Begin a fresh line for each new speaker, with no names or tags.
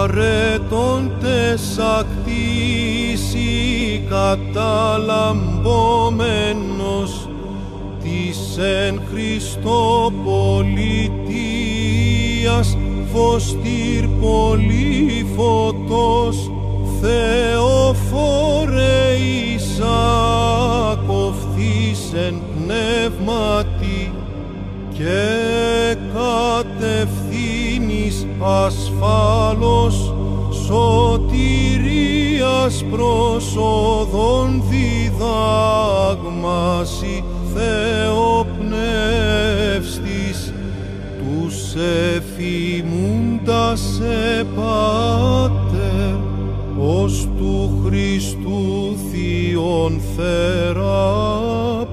παρέτοντες ακτήσει καταλαμπόμενος της εν Χριστώ πολιτείας φως τυρ πολύ φωτός Θεοφόρε Ισάκοφθης εν πνεύματι και κατευθύνεις ασφάλως σωτηρίας προσόδων διδάγμαση Θεοπνεύστης τους εφημούντας σε Πάτερ ως του Χριστού Θείον θεραπών.